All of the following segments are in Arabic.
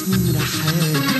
اسم رحاب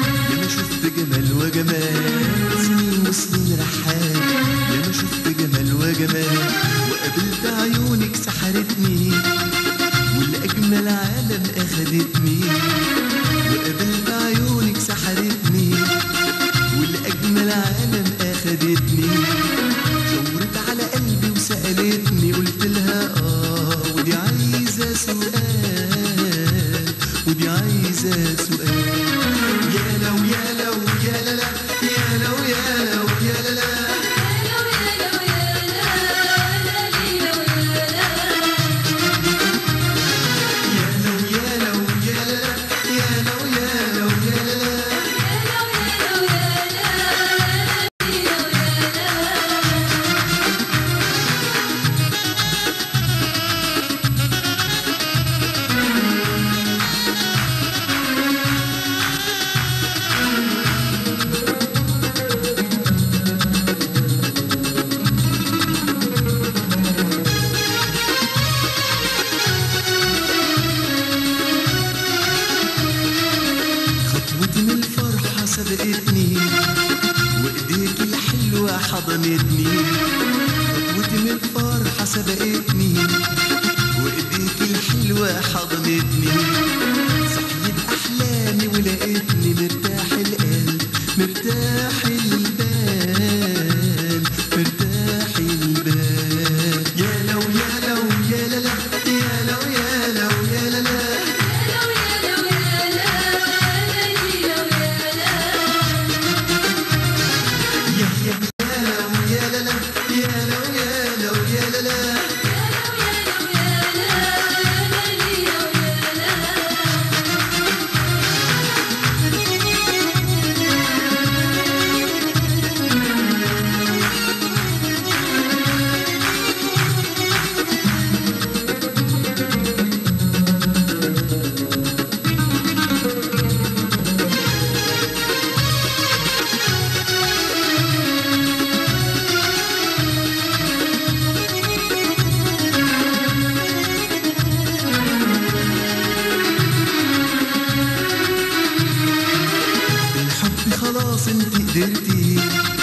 ودن الفرحة سبقتني وإيديك الحلوة حضنتني. ودن الفرحة سبقتني وإيديك الحلوة حضنتني. صحيت أحلامي ولقيتني yeah, yeah. خلاص انت قدرتي.